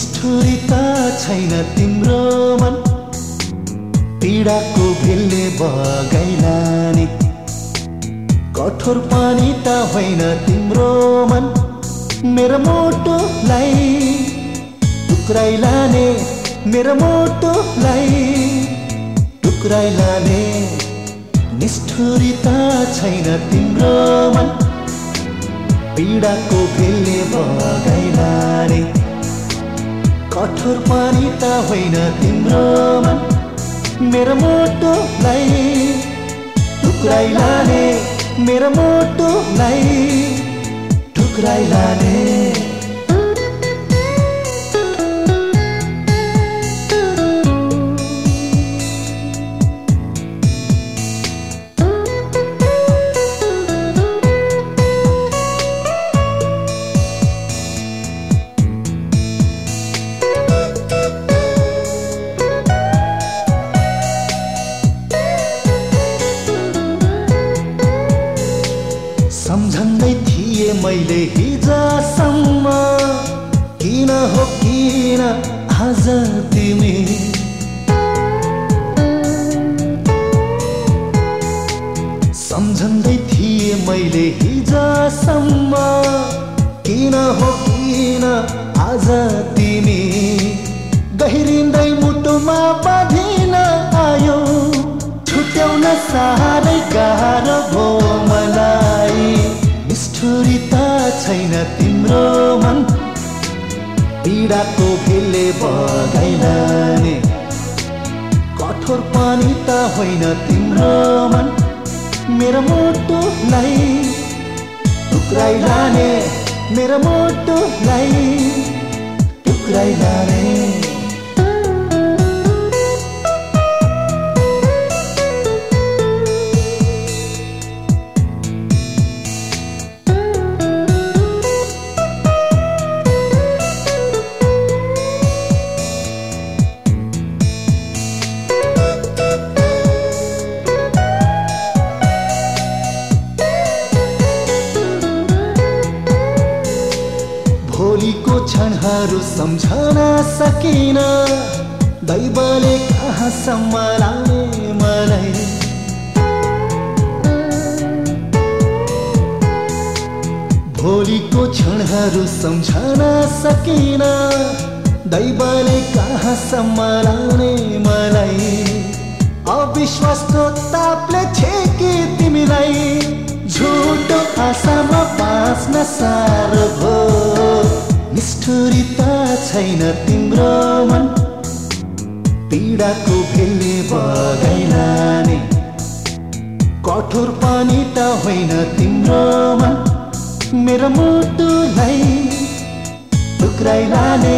छैन तिम्रो मन। पीडाको भेलले बगाइलाने कठोर पानी त होइन तिम्रो मन। मेरो मोटोलाई टुक्राइलाने मेरो मोटोलाई टुक्राइलाने निष्ठुरिता छैन तिम्रो मन। पीडाको भेलले बगाइलाने कठोर पानी त होइन तिम्रो मन। मेरो मोटोलाई टुक्राइलाने मेरो मोटोलाई टुक्राइलाने सम्झँदै थिएँ मैले हिजोसम्म। किन हो किन आज तिमी? सम्झँदै थिएँ मैले हिजोसम्म। किन हो किन आज तिमी? गहिरिँदै मुटुमा बाँधिन आयो। छुट्याउन साह्रै गाह्रो भो मलाई। छैन तिम्रो मन। पीडाको भेलले बगाइलाने कठोर पानी त होइन तिम्रो मन। मेरो मोटोलाई टुक्राइलाने मेरो मोटोलाई टुक्राइलाने। भोलिको क्षणहरू सम्झन सकिन दैवले कहाँसम्म लाने मलाई भोलिको क्षणहरू सम्झन सकिन दैवले कहाँसम्म लाने मलाई अविश्वासको तापले छेके छैन तिम्रो मन पीडाको भेलले बगाइलाने। कठोर पानी त होइन तिम्रो मन मेरो मुटुलाई टुक्राइलाने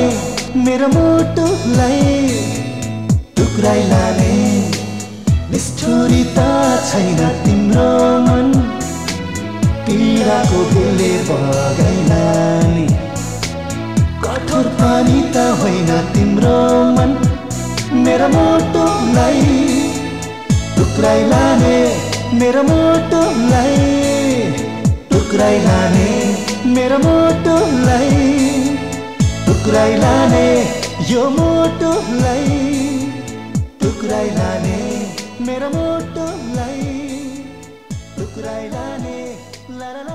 मेरो मुटुलाई टुक्राइलाने। निष्ठुरिता छैन तिम्रो मन पीडाको भेलले बगाइलाने। कठोर पानी त होइन तिम्रो मन। मेरो मोटोलाई टुक्राइलाने मेरो मोटोलाई टुक्राइलाने मेरो मोटोलाई टुक्राइलाने यो मोटोलाई टुक्राइलाने मेरो मोटोलाई टुक्राइलाने ला ला ला ला।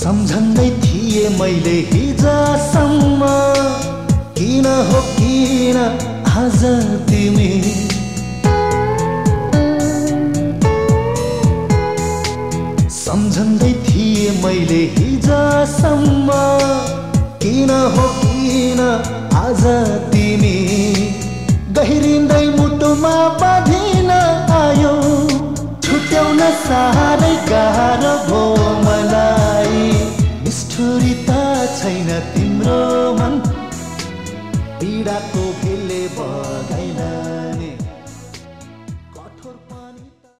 सम्झँदै थिएँ मैले हिजोसम्म। किन हो किन आज तिमी? सम्झँदै थिएँ मैले हिजोसम्म। किन हो किन आज तिमी? गहिरिँदै मुटुमा बाँधिन आयो। छुट्याउन साह्रै गाह्रो भो मलाई। तिम्रो मन पीडाको भेले बगाइन